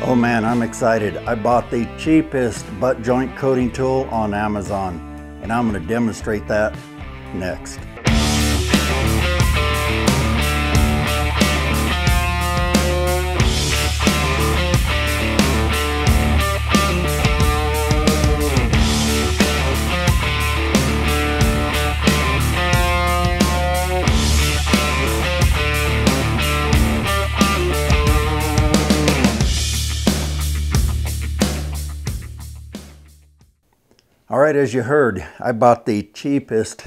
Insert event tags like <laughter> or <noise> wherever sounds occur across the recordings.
Oh man, I'm excited. I bought the cheapest butt joint coating tool on Amazon and I'm gonna demonstrate that next. Right, as you heard, I bought the cheapest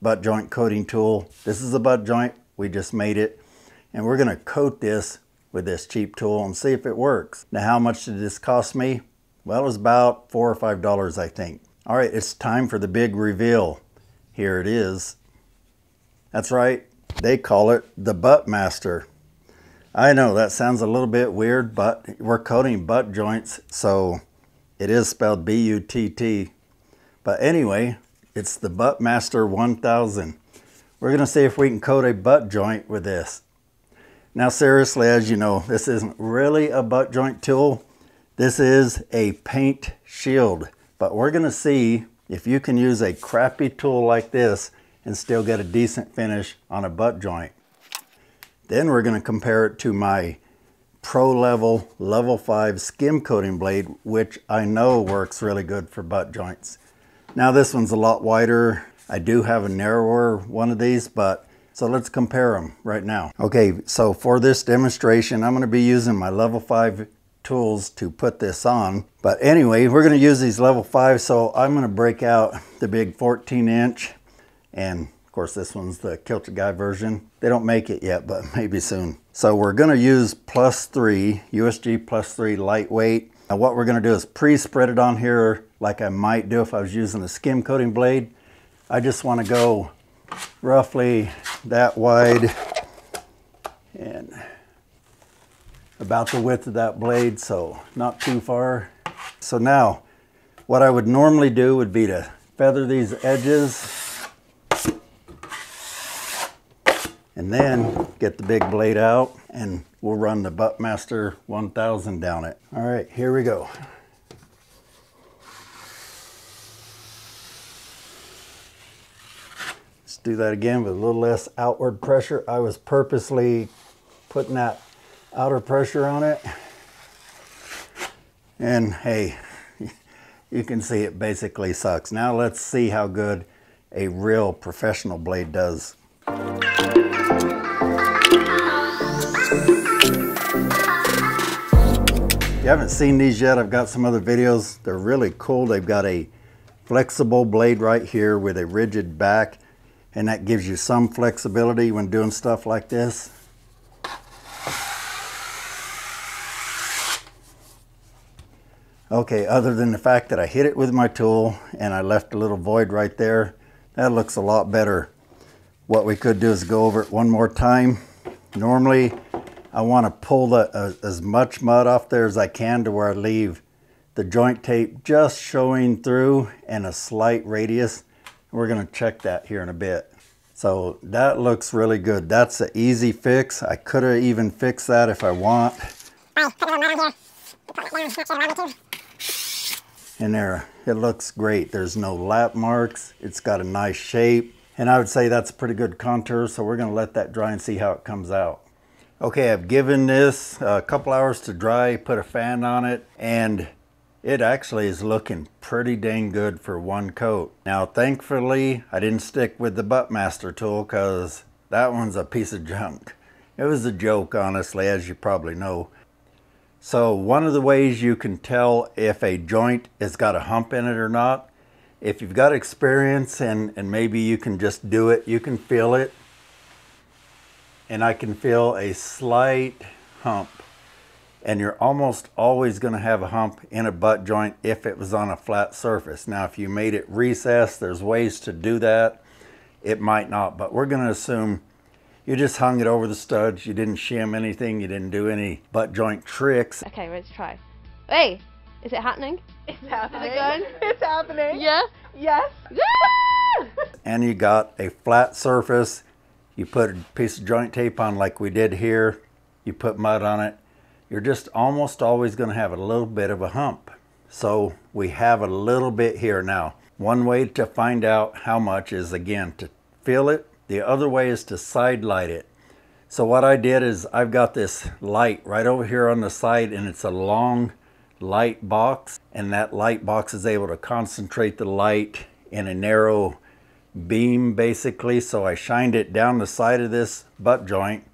butt joint coating tool. This is a butt joint, we just made it. And we're gonna coat this with this cheap tool and see if it works. Now, how much did this cost me? Well, it was about four or five dollars, I think. All right, it's time for the big reveal. Here it is. That's right, they call it the Butt Master. I know that sounds a little bit weird, but we're coating butt joints, so it is spelled B-U-T-T but anyway, it's the Buttmaster 1000. We're gonna see if we can coat a butt joint with this. Now seriously, as you know, this isn't really a butt joint tool. This is a paint shield. But we're gonna see if you can use a crappy tool like this and still get a decent finish on a butt joint. Then we're gonna compare it to my pro level level 5 skim coating blade which I know works really good for butt joints now this one's a lot wider. I do have a narrower one of these, but so let's compare them right now. Okay, so for this demonstration, I'm gonna be using my level five tools to put this on. But anyway, we're gonna use these level five, so I'm gonna break out the big 14 inch, and of course this one's the Kilted Guy version. They don't make it yet, but <laughs> maybe soon. So we're gonna use plus three, USG plus three lightweight. Now what we're gonna do is pre-spread it on here like I might do if I was using a skim coating blade. I just want to go roughly that wide and about the width of that blade, so not too far. So now, what I would normally do would be to feather these edges and then get the big blade out and we'll run the Buttmaster 1000 down it. All right, here we go. Do that again with a little less outward pressure. I was purposely putting that outer pressure on it. And hey, <laughs> you can see it basically sucks. Now let's see how good a real professional blade does. If you haven't seen these yet, I've got some other videos. They're really cool. They've got a flexible blade right here with a rigid back and that gives you some flexibility when doing stuff like this. Okay, other than the fact that I hit it with my tool and I left a little void right there, that looks a lot better. What we could do is go over it one more time. Normally, I want to pull the, uh, as much mud off there as I can to where I leave the joint tape just showing through and a slight radius. We're going to check that here in a bit. So that looks really good. That's an easy fix. I could have even fixed that if I want. And there, it looks great. There's no lap marks. It's got a nice shape. And I would say that's a pretty good contour. So we're gonna let that dry and see how it comes out. Okay, I've given this a couple hours to dry, put a fan on it, and it actually is looking pretty dang good for one coat. Now, thankfully, I didn't stick with the Buttmaster tool because that one's a piece of junk. It was a joke, honestly, as you probably know. So one of the ways you can tell if a joint has got a hump in it or not, if you've got experience and, and maybe you can just do it, you can feel it. And I can feel a slight hump and you're almost always going to have a hump in a butt joint if it was on a flat surface. Now, if you made it recessed, there's ways to do that. It might not, but we're going to assume you just hung it over the studs. You didn't shim anything. You didn't do any butt joint tricks. Okay, let's try. Hey, is it happening? It's happening. It <laughs> it's happening. Yeah? Yes. and you got a flat surface. You put a piece of joint tape on like we did here. You put mud on it you're just almost always going to have a little bit of a hump. So we have a little bit here now. One way to find out how much is again to feel it. The other way is to side light it. So what I did is I've got this light right over here on the side and it's a long light box and that light box is able to concentrate the light in a narrow beam basically. So I shined it down the side of this butt joint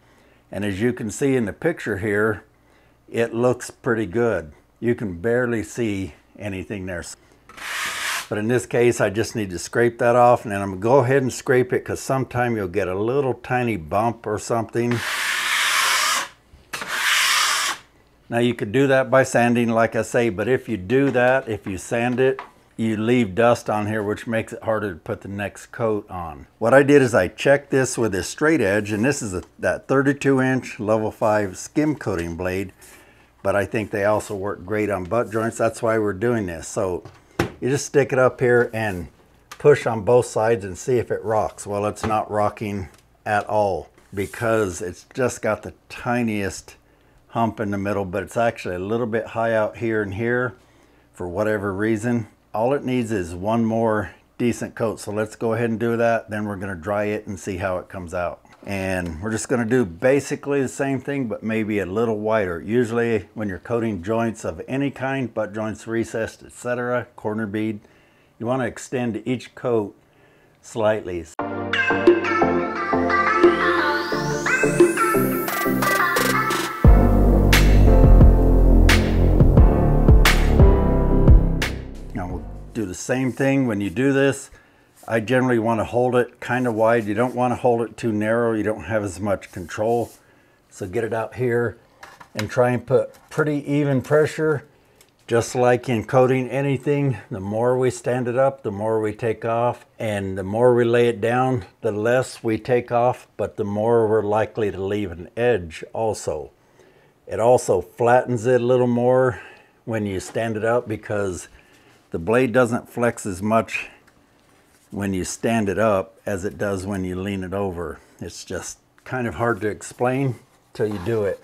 and as you can see in the picture here, it looks pretty good. You can barely see anything there. But in this case, I just need to scrape that off and then I'm gonna go ahead and scrape it because sometime you'll get a little tiny bump or something. Now you could do that by sanding like I say, but if you do that, if you sand it, you leave dust on here which makes it harder to put the next coat on. What I did is I checked this with a straight edge and this is a, that 32 inch level 5 skim coating blade but I think they also work great on butt joints. That's why we're doing this. So you just stick it up here and push on both sides and see if it rocks. Well, it's not rocking at all because it's just got the tiniest hump in the middle, but it's actually a little bit high out here and here for whatever reason. All it needs is one more decent coat. So let's go ahead and do that. Then we're gonna dry it and see how it comes out. And we're just gonna do basically the same thing, but maybe a little wider. Usually when you're coating joints of any kind, butt joints, recessed, etc., corner bead, you wanna extend each coat slightly. Same thing when you do this. I generally want to hold it kind of wide. You don't want to hold it too narrow. You don't have as much control. So get it out here and try and put pretty even pressure. Just like in coating anything, the more we stand it up, the more we take off. And the more we lay it down, the less we take off, but the more we're likely to leave an edge also. It also flattens it a little more when you stand it up because the blade doesn't flex as much when you stand it up as it does when you lean it over. It's just kind of hard to explain till you do it.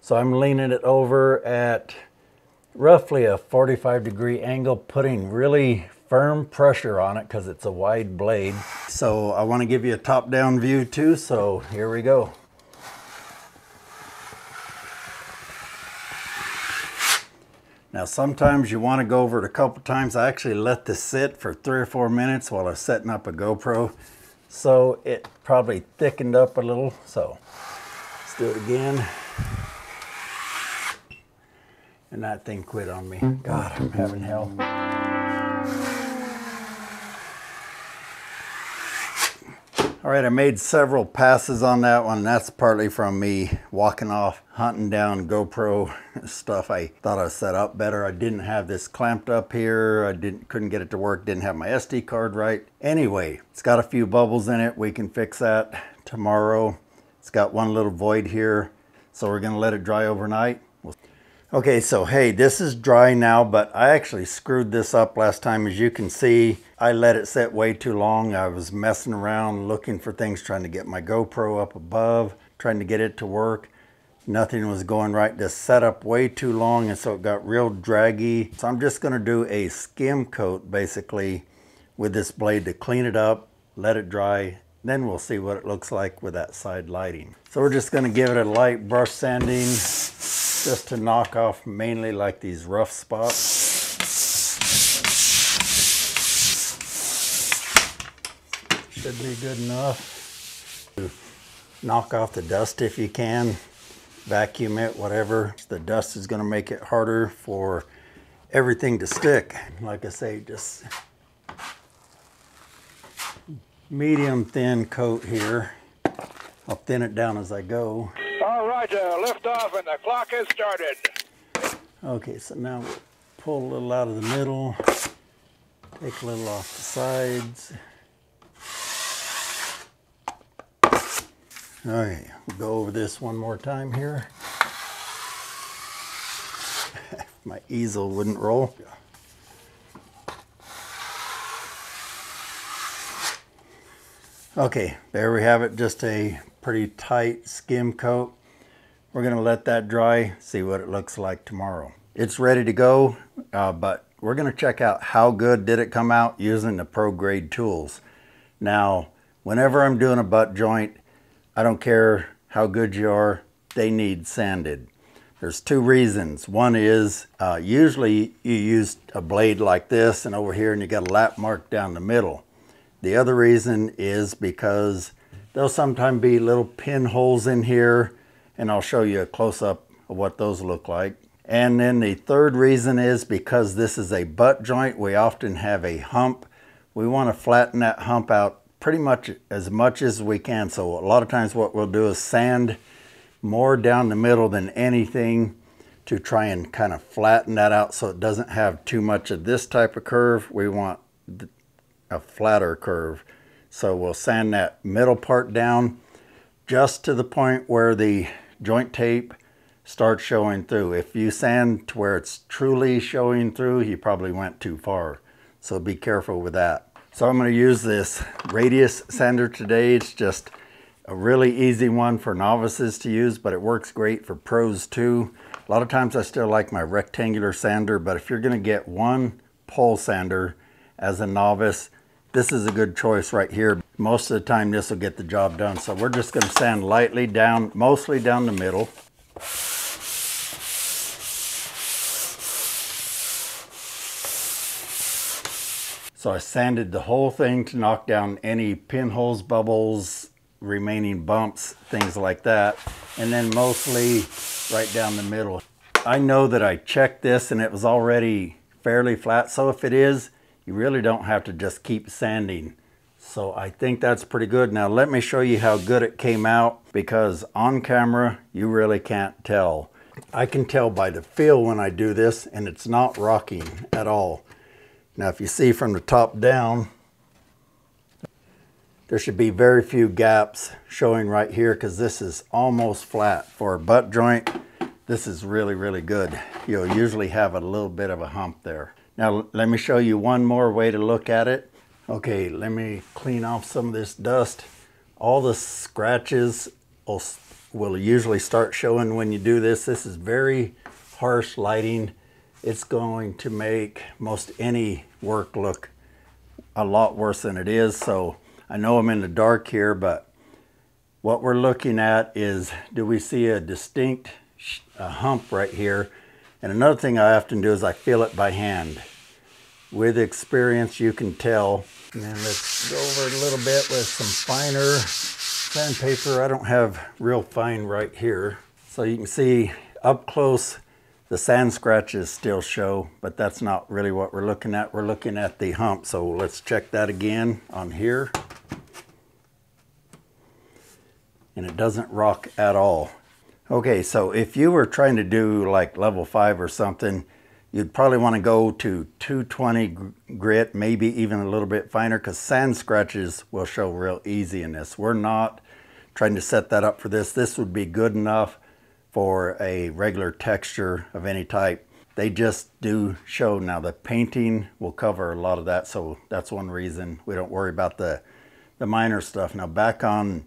So I'm leaning it over at roughly a 45 degree angle, putting really firm pressure on it because it's a wide blade. So I want to give you a top down view too, so here we go. Now sometimes you want to go over it a couple times. I actually let this sit for three or four minutes while I was setting up a GoPro. So it probably thickened up a little. So let's do it again. And that thing quit on me. God, I'm having hell. All right, I made several passes on that one. That's partly from me walking off, hunting down GoPro <laughs> stuff I thought I set up better. I didn't have this clamped up here. I didn't couldn't get it to work, didn't have my SD card right. Anyway, it's got a few bubbles in it. We can fix that tomorrow. It's got one little void here. So we're gonna let it dry overnight. Okay, so hey, this is dry now, but I actually screwed this up last time. As you can see, I let it set way too long. I was messing around looking for things, trying to get my GoPro up above, trying to get it to work. Nothing was going right. This set up way too long, and so it got real draggy. So I'm just gonna do a skim coat, basically, with this blade to clean it up, let it dry, then we'll see what it looks like with that side lighting. So we're just gonna give it a light brush sanding just to knock off mainly like these rough spots. Should be good enough. To knock off the dust if you can. Vacuum it, whatever. The dust is gonna make it harder for everything to stick. Like I say, just medium thin coat here. I'll thin it down as I go. Uh, lift off and the clock has started. Okay, so now we'll pull a little out of the middle, take a little off the sides. All right, we'll go over this one more time here. <laughs> My easel wouldn't roll. Okay, there we have it, just a pretty tight skim coat. We're gonna let that dry, see what it looks like tomorrow. It's ready to go, uh, but we're gonna check out how good did it come out using the pro grade tools. Now, whenever I'm doing a butt joint, I don't care how good you are, they need sanded. There's two reasons. One is uh, usually you use a blade like this and over here and you got a lap mark down the middle. The other reason is because there'll sometimes be little pinholes in here and I'll show you a close-up of what those look like. And then the third reason is because this is a butt joint, we often have a hump. We want to flatten that hump out pretty much as much as we can. So a lot of times what we'll do is sand more down the middle than anything to try and kind of flatten that out so it doesn't have too much of this type of curve. We want a flatter curve. So we'll sand that middle part down just to the point where the joint tape starts showing through. If you sand to where it's truly showing through, you probably went too far. So be careful with that. So I'm going to use this radius sander today. It's just a really easy one for novices to use, but it works great for pros too. A lot of times I still like my rectangular sander, but if you're gonna get one pole sander as a novice, this is a good choice right here. Most of the time this will get the job done. So we're just gonna sand lightly down, mostly down the middle. So I sanded the whole thing to knock down any pinholes, bubbles, remaining bumps, things like that. And then mostly right down the middle. I know that I checked this and it was already fairly flat. So if it is, you really don't have to just keep sanding. So I think that's pretty good. Now let me show you how good it came out because on camera, you really can't tell. I can tell by the feel when I do this and it's not rocking at all. Now if you see from the top down, there should be very few gaps showing right here because this is almost flat. For a butt joint, this is really, really good. You'll usually have a little bit of a hump there. Now, let me show you one more way to look at it. Okay, let me clean off some of this dust. All the scratches will, will usually start showing when you do this. This is very harsh lighting. It's going to make most any work look a lot worse than it is. So I know I'm in the dark here, but what we're looking at is, do we see a distinct a hump right here? And another thing I often do is I feel it by hand. With experience, you can tell. And let's go over a little bit with some finer sandpaper. I don't have real fine right here. So you can see up close, the sand scratches still show, but that's not really what we're looking at. We're looking at the hump. So let's check that again on here. and it doesn't rock at all. Okay, so if you were trying to do like level five or something, you'd probably want to go to 220 grit, maybe even a little bit finer because sand scratches will show real easy in this. We're not trying to set that up for this. This would be good enough for a regular texture of any type. They just do show now the painting will cover a lot of that. So that's one reason we don't worry about the, the minor stuff. Now back on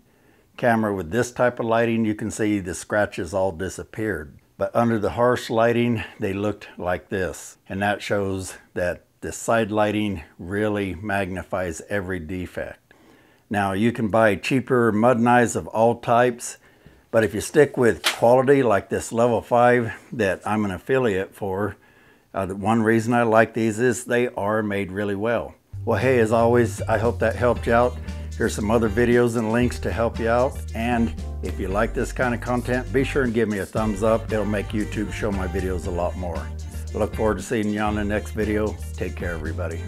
camera with this type of lighting, you can see the scratches all disappeared. But under the harsh lighting, they looked like this. And that shows that the side lighting really magnifies every defect. Now you can buy cheaper mud knives of all types, but if you stick with quality like this level 5 that I'm an affiliate for, uh, one reason I like these is they are made really well. Well, hey, as always, I hope that helped you out. Here's some other videos and links to help you out. And if you like this kind of content, be sure and give me a thumbs up. It'll make YouTube show my videos a lot more. Look forward to seeing you on the next video. Take care, everybody.